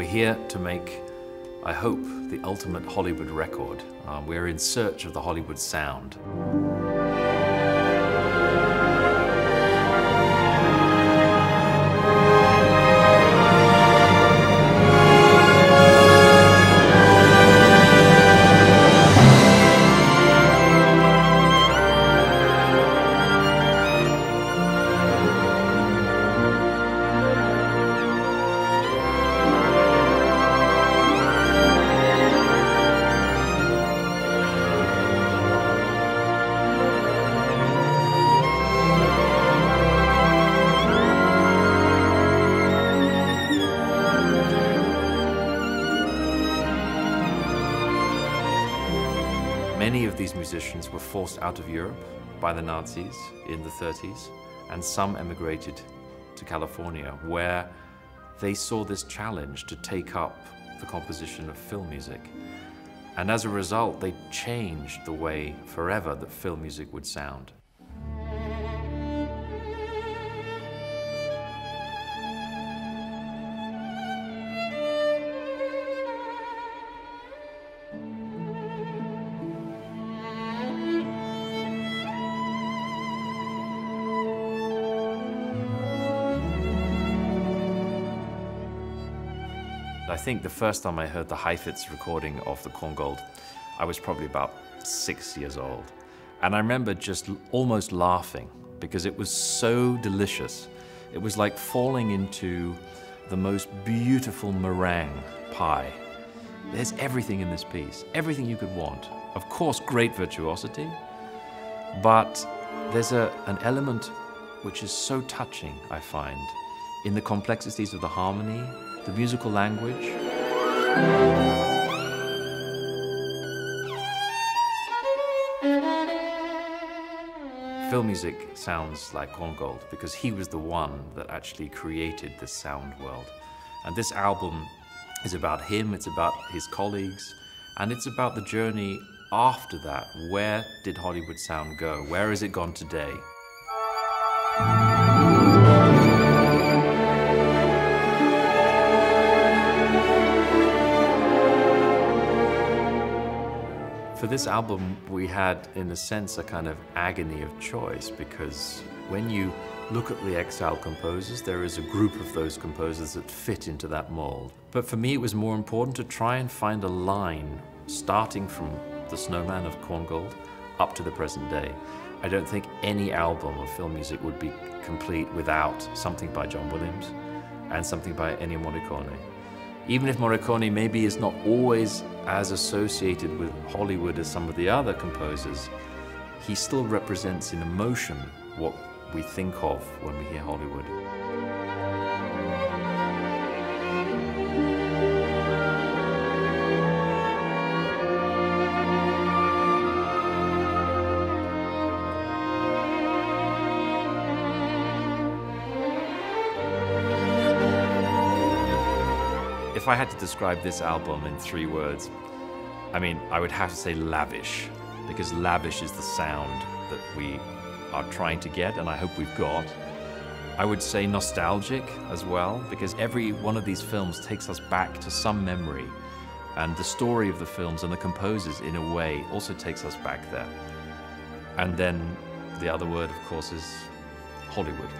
here to make, I hope, the ultimate Hollywood record. Um, we're in search of the Hollywood sound. Many of these musicians were forced out of Europe by the Nazis in the 30s, and some emigrated to California, where they saw this challenge to take up the composition of film music. And as a result, they changed the way forever that film music would sound. I think the first time I heard the Heifetz recording of the Korngold, I was probably about six years old. And I remember just almost laughing because it was so delicious. It was like falling into the most beautiful meringue pie. There's everything in this piece, everything you could want. Of course, great virtuosity, but there's a, an element which is so touching, I find, in the complexities of the harmony, the musical language. Film music sounds like Korngold because he was the one that actually created this sound world. And this album is about him, it's about his colleagues, and it's about the journey after that. Where did Hollywood sound go? Where has it gone today? For this album, we had, in a sense, a kind of agony of choice because when you look at the exile composers, there is a group of those composers that fit into that mold. But for me, it was more important to try and find a line starting from The Snowman of Korngold up to the present day. I don't think any album of film music would be complete without something by John Williams and something by Ennio Morricone. Even if Morricone maybe is not always as associated with Hollywood as some of the other composers, he still represents in emotion what we think of when we hear Hollywood. If I had to describe this album in three words, I mean, I would have to say lavish, because lavish is the sound that we are trying to get, and I hope we've got. I would say nostalgic as well, because every one of these films takes us back to some memory, and the story of the films and the composers, in a way, also takes us back there. And then the other word, of course, is Hollywood.